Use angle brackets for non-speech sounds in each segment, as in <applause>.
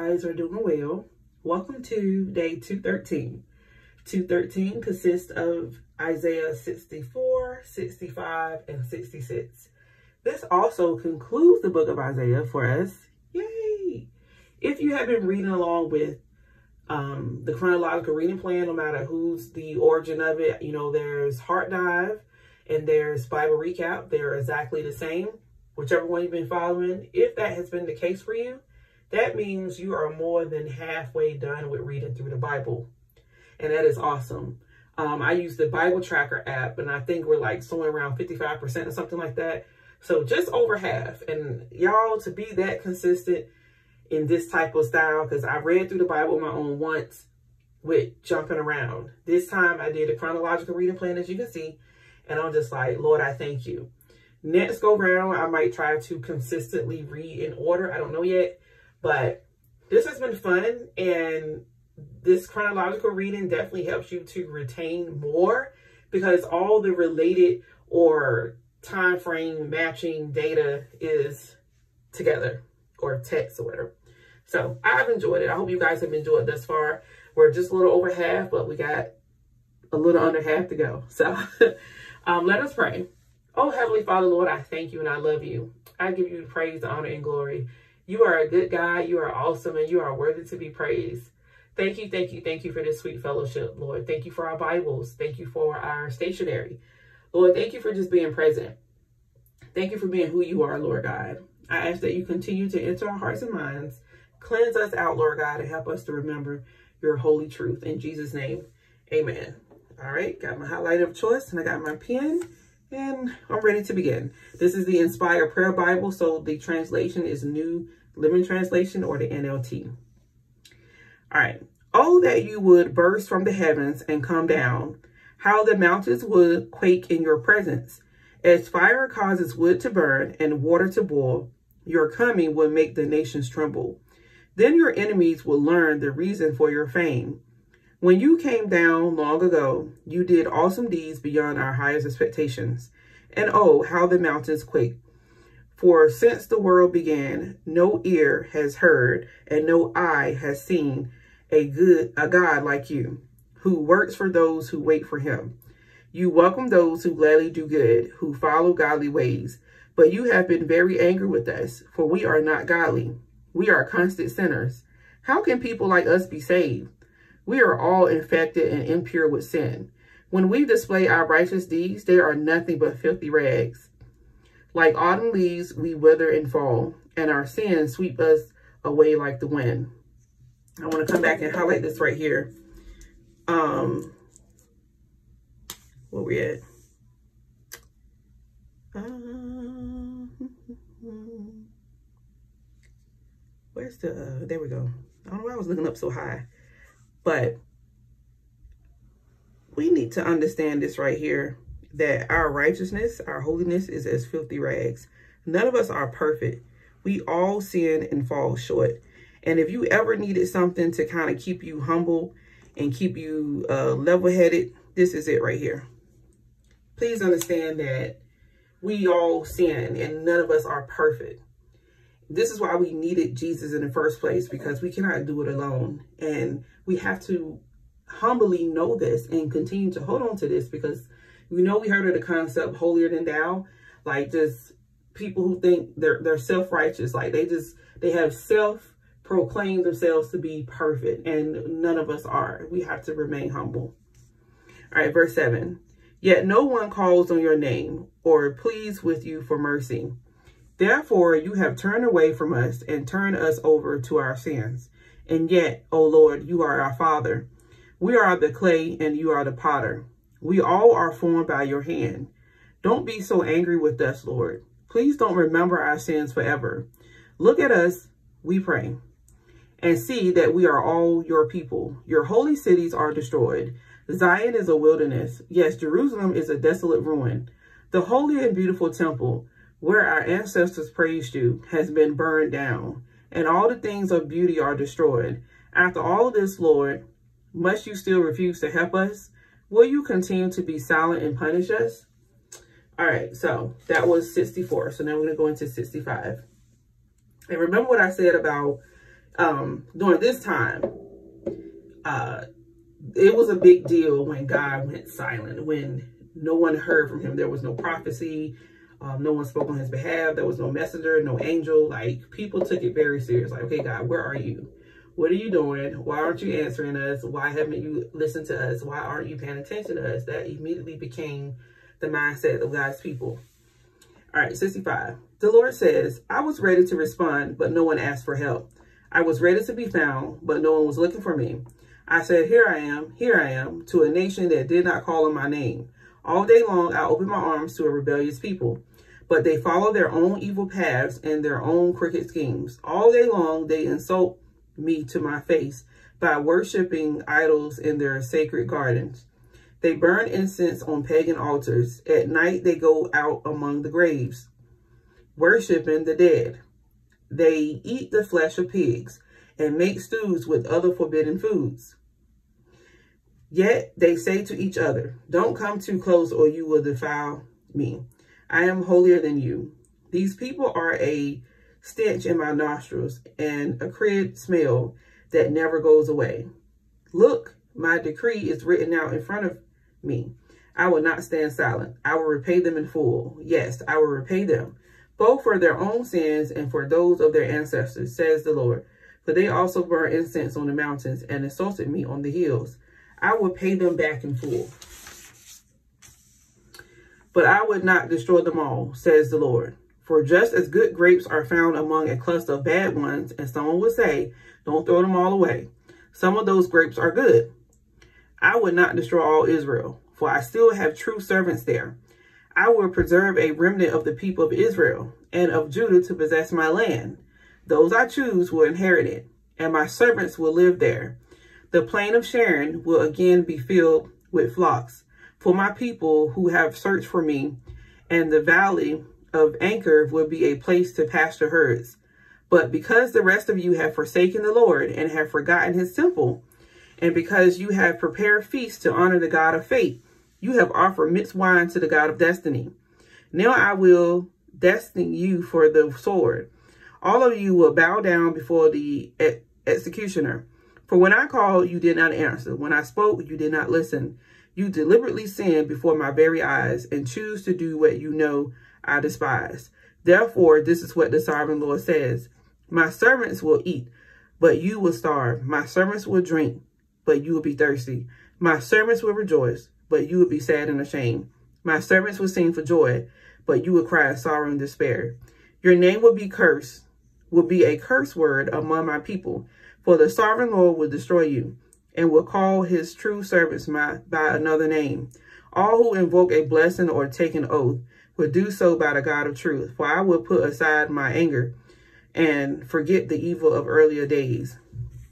guys are doing well. Welcome to day 213. 213 consists of Isaiah 64, 65, and 66. This also concludes the book of Isaiah for us. Yay! If you have been reading along with um, the chronological reading plan, no matter who's the origin of it, you know, there's Heart Dive and there's Bible Recap. They're exactly the same, whichever one you've been following. If that has been the case for you, that means you are more than halfway done with reading through the Bible. And that is awesome. Um, I use the Bible Tracker app, and I think we're like somewhere around 55% or something like that. So just over half. And y'all, to be that consistent in this type of style, because I read through the Bible my own once with jumping around. This time I did a chronological reading plan, as you can see. And I'm just like, Lord, I thank you. Next go round, I might try to consistently read in order. I don't know yet. But this has been fun. And this chronological reading definitely helps you to retain more because all the related or time frame matching data is together or text or whatever. So I've enjoyed it. I hope you guys have enjoyed thus far. We're just a little over half, but we got a little under half to go. So <laughs> um, let us pray. Oh, Heavenly Father, Lord, I thank you and I love you. I give you praise, honor, and glory. You are a good God. You are awesome and you are worthy to be praised. Thank you, thank you, thank you for this sweet fellowship, Lord. Thank you for our Bibles. Thank you for our stationery. Lord, thank you for just being present. Thank you for being who you are, Lord God. I ask that you continue to enter our hearts and minds, cleanse us out, Lord God, and help us to remember your holy truth. In Jesus' name, amen. All right, got my highlighter of choice and I got my pen and I'm ready to begin. This is the Inspired Prayer Bible, so the translation is New Living Translation or the NLT. All right. Oh, that you would burst from the heavens and come down, how the mountains would quake in your presence. As fire causes wood to burn and water to boil, your coming will make the nations tremble. Then your enemies will learn the reason for your fame. When you came down long ago, you did awesome deeds beyond our highest expectations. And oh, how the mountains quake. For since the world began, no ear has heard and no eye has seen a good a God like you, who works for those who wait for him. You welcome those who gladly do good, who follow godly ways. But you have been very angry with us, for we are not godly. We are constant sinners. How can people like us be saved? We are all infected and impure with sin. When we display our righteous deeds, they are nothing but filthy rags. Like autumn leaves, we wither and fall, and our sins sweep us away like the wind. I want to come back and highlight this right here. Um, where we at? Uh, <laughs> where's the, uh, there we go. I don't know why I was looking up so high. But we need to understand this right here, that our righteousness, our holiness is as filthy rags. None of us are perfect. We all sin and fall short. And if you ever needed something to kind of keep you humble and keep you uh, level-headed, this is it right here. Please understand that we all sin and none of us are perfect. This is why we needed Jesus in the first place because we cannot do it alone. And we have to humbly know this and continue to hold on to this because we know we heard of the concept holier than thou, like just people who think they're they're self-righteous, like they just they have self proclaimed themselves to be perfect and none of us are. We have to remain humble. All right, verse 7. Yet no one calls on your name or pleads with you for mercy. Therefore, you have turned away from us and turned us over to our sins. And yet, O Lord, you are our Father. We are the clay and you are the potter. We all are formed by your hand. Don't be so angry with us, Lord. Please don't remember our sins forever. Look at us, we pray, and see that we are all your people. Your holy cities are destroyed. Zion is a wilderness. Yes, Jerusalem is a desolate ruin. The holy and beautiful temple, where our ancestors praised you, has been burned down and all the things of beauty are destroyed. After all this, Lord, must you still refuse to help us? Will you continue to be silent and punish us? All right, so that was 64. So now we're going to go into 65. And remember what I said about um, during this time, uh, it was a big deal when God went silent, when no one heard from him. There was no prophecy. Um, no one spoke on his behalf. There was no messenger, no angel. Like people took it very serious. Like, okay, God, where are you? What are you doing? Why aren't you answering us? Why haven't you listened to us? Why aren't you paying attention to us? That immediately became the mindset of God's people. All right, 65. The Lord says, I was ready to respond, but no one asked for help. I was ready to be found, but no one was looking for me. I said, Here I am, here I am, to a nation that did not call on my name. All day long, I opened my arms to a rebellious people, but they follow their own evil paths and their own crooked schemes. All day long, they insult me to my face by worshiping idols in their sacred gardens. They burn incense on pagan altars. At night, they go out among the graves, worshiping the dead. They eat the flesh of pigs and make stews with other forbidden foods. Yet they say to each other, Don't come too close or you will defile me. I am holier than you. These people are a stench in my nostrils and a acrid smell that never goes away. Look, my decree is written out in front of me. I will not stand silent. I will repay them in full. Yes, I will repay them, both for their own sins and for those of their ancestors, says the Lord. For they also burn incense on the mountains and insulted me on the hills. I will pay them back in full. But I would not destroy them all, says the Lord. For just as good grapes are found among a cluster of bad ones, and someone would say, don't throw them all away. Some of those grapes are good. I would not destroy all Israel, for I still have true servants there. I will preserve a remnant of the people of Israel and of Judah to possess my land. Those I choose will inherit it, and my servants will live there. The plain of Sharon will again be filled with flocks for my people who have searched for me, and the valley of Achor will be a place to pasture herds. But because the rest of you have forsaken the Lord and have forgotten his temple, and because you have prepared feasts to honor the God of fate, you have offered mixed wine to the God of destiny. Now I will destine you for the sword. All of you will bow down before the executioner. For when I called, you did not answer. When I spoke, you did not listen. You deliberately sin before my very eyes and choose to do what you know I despise. Therefore, this is what the sovereign Lord says. My servants will eat, but you will starve. My servants will drink, but you will be thirsty. My servants will rejoice, but you will be sad and ashamed. My servants will sing for joy, but you will cry sorrow and despair. Your name will be cursed, will be a curse word among my people. For the sovereign Lord will destroy you and will call his true servants by, by another name. All who invoke a blessing or take an oath will do so by the God of truth. For I will put aside my anger and forget the evil of earlier days.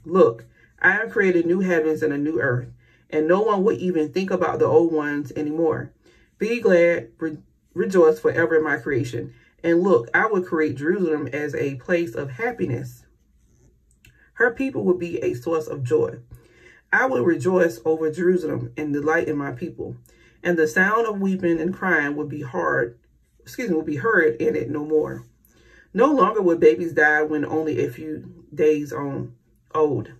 Look, I have created new heavens and a new earth, and no one would even think about the old ones anymore. Be glad, re rejoice forever in my creation. And look, I will create Jerusalem as a place of happiness her people will be a source of joy. I will rejoice over Jerusalem and delight in my people. And the sound of weeping and crying would be hard, excuse me, would be heard in it no more. No longer will babies die when only a few days on old.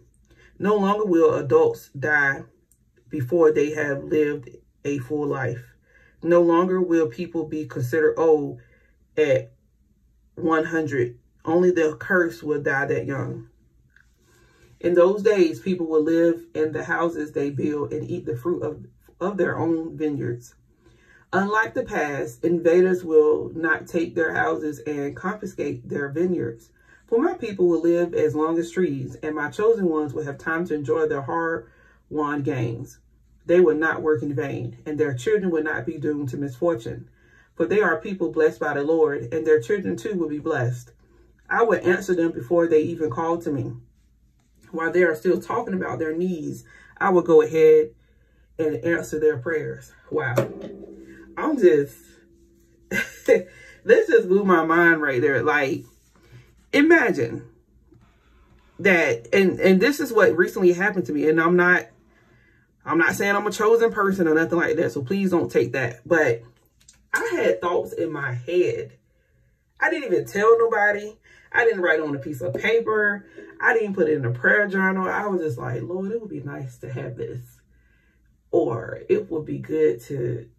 No longer will adults die before they have lived a full life. No longer will people be considered old at 100. Only the curse will die that young. In those days, people will live in the houses they build and eat the fruit of, of their own vineyards. Unlike the past, invaders will not take their houses and confiscate their vineyards. For my people will live as long as trees, and my chosen ones will have time to enjoy their hard-won gains. They will not work in vain, and their children will not be doomed to misfortune. For they are people blessed by the Lord, and their children too will be blessed. I will answer them before they even call to me while they are still talking about their needs, I will go ahead and answer their prayers. Wow. I'm just, <laughs> this just blew my mind right there. Like, imagine that, and, and this is what recently happened to me. And I'm not, I'm not saying I'm a chosen person or nothing like that. So please don't take that. But I had thoughts in my head. I didn't even tell nobody. I didn't write on a piece of paper. I didn't put it in a prayer journal. I was just like, Lord, it would be nice to have this. Or it would be good to,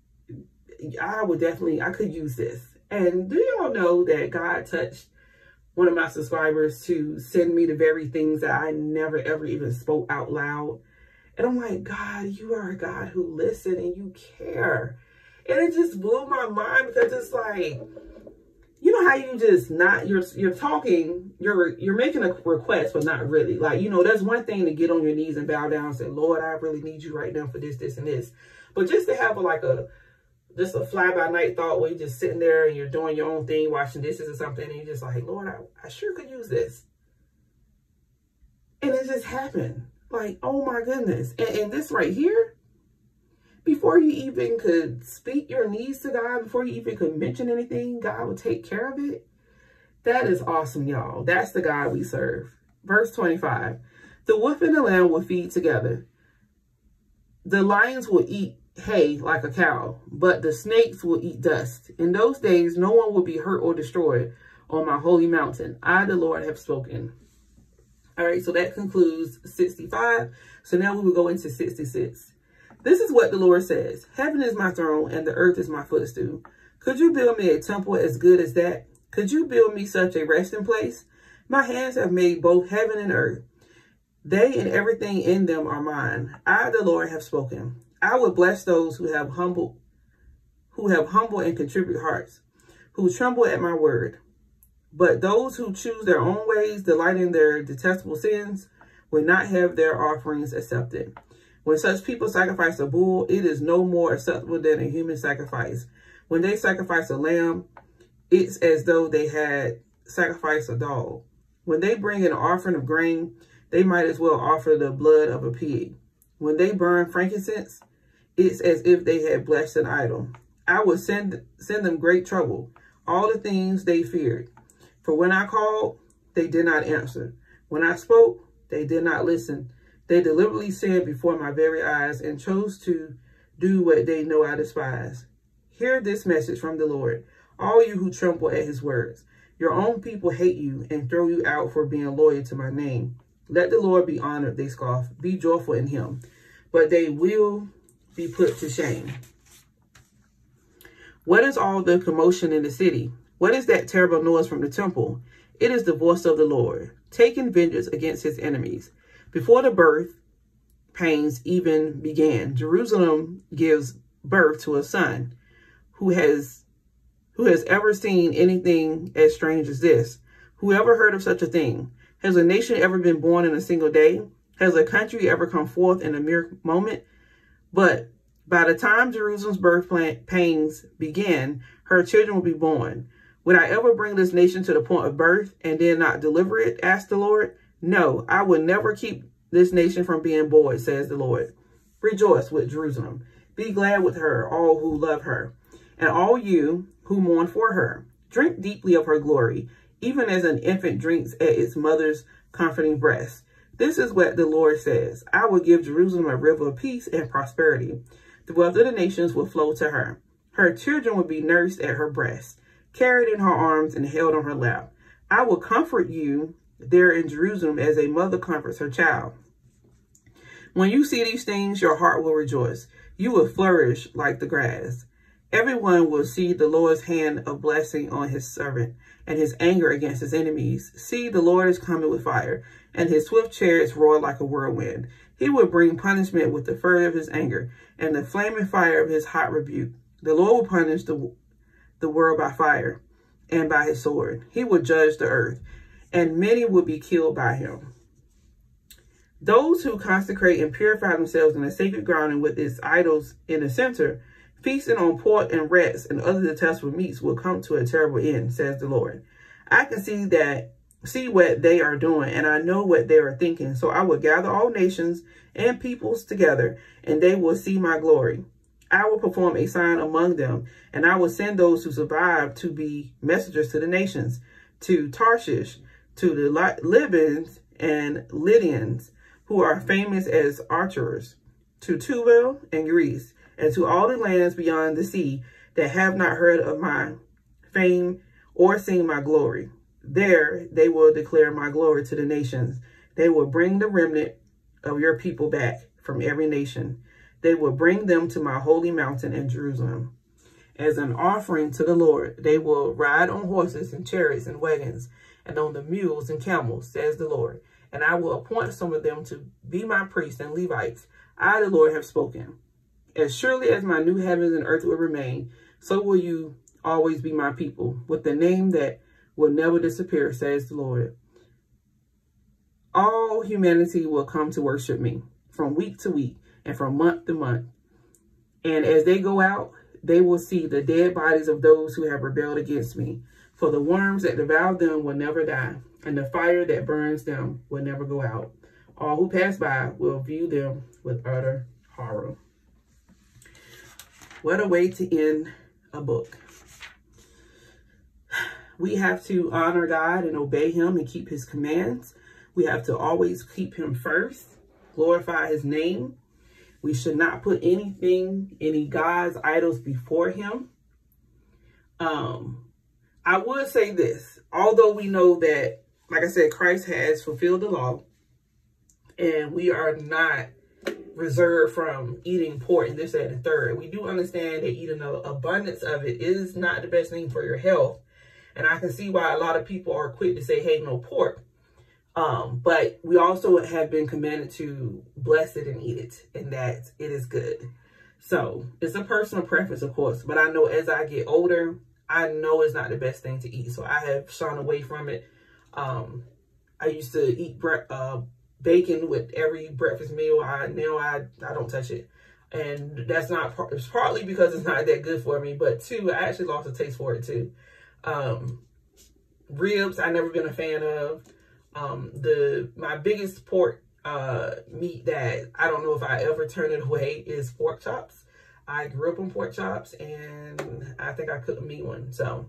I would definitely, I could use this. And do y'all know that God touched one of my subscribers to send me the very things that I never ever even spoke out loud. And I'm like, God, you are a God who listen and you care. And it just blew my mind because it's like, know how you just not you're you're talking, you're you're making a request, but not really. Like, you know, there's one thing to get on your knees and bow down and say, Lord, I really need you right now for this, this, and this. But just to have a, like a just a fly by night thought where you're just sitting there and you're doing your own thing, watching dishes or something, and you're just like, Lord, I, I sure could use this. And it just happened. Like, oh my goodness. And, and this right here, before you even could speak your needs to God, before you even could mention anything, God will take care of it. That is awesome, y'all. That's the God we serve. Verse 25. The wolf and the lamb will feed together. The lions will eat hay like a cow, but the snakes will eat dust. In those days, no one will be hurt or destroyed on my holy mountain. I, the Lord, have spoken. All right, so that concludes 65. So now we will go into 66. This is what the Lord says. Heaven is my throne and the earth is my footstool. Could you build me a temple as good as that? Could you build me such a resting place? My hands have made both heaven and earth. They and everything in them are mine. I, the Lord, have spoken. I will bless those who have humble, who have humble and contribute hearts, who tremble at my word. But those who choose their own ways, delight in their detestable sins, will not have their offerings accepted. When such people sacrifice a bull, it is no more acceptable than a human sacrifice. When they sacrifice a lamb, it's as though they had sacrificed a dog. When they bring an offering of grain, they might as well offer the blood of a pig. When they burn frankincense, it's as if they had blessed an idol. I would send, send them great trouble, all the things they feared. For when I called, they did not answer. When I spoke, they did not listen. They deliberately sinned before my very eyes and chose to do what they know I despise. Hear this message from the Lord, all you who tremble at his words. Your own people hate you and throw you out for being loyal to my name. Let the Lord be honored, they scoff. Be joyful in him. But they will be put to shame. What is all the commotion in the city? What is that terrible noise from the temple? It is the voice of the Lord, taking vengeance against his enemies. Before the birth pains even began, Jerusalem gives birth to a son who has who has ever seen anything as strange as this? Who ever heard of such a thing? Has a nation ever been born in a single day? Has a country ever come forth in a mere moment? But by the time Jerusalem's birth pains begin, her children will be born. Would I ever bring this nation to the point of birth and then not deliver it? asked the Lord. No, I will never keep this nation from being born, says the Lord. Rejoice with Jerusalem. Be glad with her, all who love her, and all you who mourn for her. Drink deeply of her glory, even as an infant drinks at its mother's comforting breast. This is what the Lord says. I will give Jerusalem a river of peace and prosperity. The wealth of the nations will flow to her. Her children will be nursed at her breast, carried in her arms and held on her lap. I will comfort you there in Jerusalem as a mother comforts her child. When you see these things, your heart will rejoice. You will flourish like the grass. Everyone will see the Lord's hand of blessing on his servant and his anger against his enemies. See, the Lord is coming with fire and his swift chariots roar like a whirlwind. He will bring punishment with the fury of his anger and the flaming fire of his hot rebuke. The Lord will punish the, the world by fire and by his sword. He will judge the earth, and many will be killed by him. Those who consecrate and purify themselves in the sacred ground and with its idols in the center, feasting on pork and rats and other detestable meats will come to a terrible end, says the Lord. I can see that see what they are doing, and I know what they are thinking. So I will gather all nations and peoples together, and they will see my glory. I will perform a sign among them, and I will send those who survive to be messengers to the nations, to Tarshish, to the Libyans and Lydians, who are famous as archers, to Tubal and Greece, and to all the lands beyond the sea that have not heard of my fame or seen my glory. There they will declare my glory to the nations. They will bring the remnant of your people back from every nation. They will bring them to my holy mountain in Jerusalem. As an offering to the Lord, they will ride on horses and chariots and wagons and on the mules and camels, says the Lord. And I will appoint some of them to be my priests and Levites. I, the Lord, have spoken. As surely as my new heavens and earth will remain, so will you always be my people, with the name that will never disappear, says the Lord. All humanity will come to worship me from week to week and from month to month. And as they go out, they will see the dead bodies of those who have rebelled against me. For the worms that devour them will never die, and the fire that burns them will never go out. All who pass by will view them with utter horror. What a way to end a book. We have to honor God and obey him and keep his commands. We have to always keep him first, glorify his name. We should not put anything, any gods, idols before him. Um, I would say this, although we know that, like I said, Christ has fulfilled the law and we are not reserved from eating pork and this, that, and the third. We do understand that eating an abundance of it is not the best thing for your health. And I can see why a lot of people are quick to say, hey, no pork. Um, but we also have been commanded to bless it and eat it, and that it is good. So it's a personal preference, of course, but I know as I get older, I know it's not the best thing to eat. So I have shone away from it. Um, I used to eat uh, bacon with every breakfast meal. I now I I don't touch it, and that's not it's partly because it's not that good for me, but two, I actually lost a taste for it too. Um, ribs, I never been a fan of. Um, the my biggest pork uh, meat that I don't know if I ever turn it away is pork chops. I grew up on pork chops and I think I couldn't meat one. So,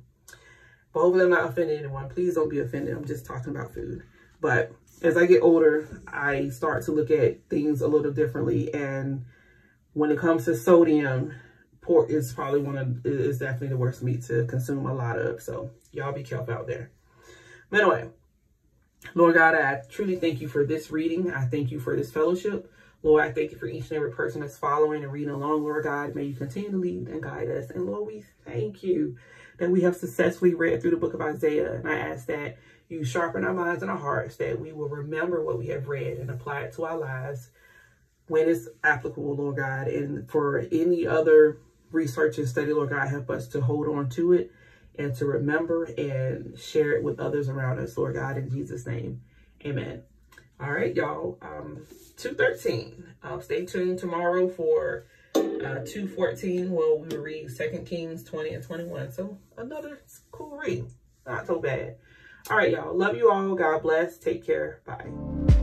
but hopefully I'm not offending anyone. Please don't be offended. I'm just talking about food. But as I get older, I start to look at things a little differently. And when it comes to sodium, pork is probably one of, is definitely the worst meat to consume a lot of. So y'all be careful out there. But anyway, Lord God, I truly thank you for this reading. I thank you for this fellowship. Lord, I thank you for each and every person that's following and reading along, Lord God. May you continue to lead and guide us. And Lord, we thank you that we have successfully read through the book of Isaiah. And I ask that you sharpen our minds and our hearts, that we will remember what we have read and apply it to our lives when it's applicable, Lord God. And for any other research and study, Lord God, help us to hold on to it and to remember and share it with others around us, Lord God, in Jesus' name. Amen. All right, y'all. Um, 213. Uh, stay tuned tomorrow for uh, 214 Well, we will read 2 Kings 20 and 21. So another cool read. Not so bad. All right, y'all. Love you all. God bless. Take care. Bye.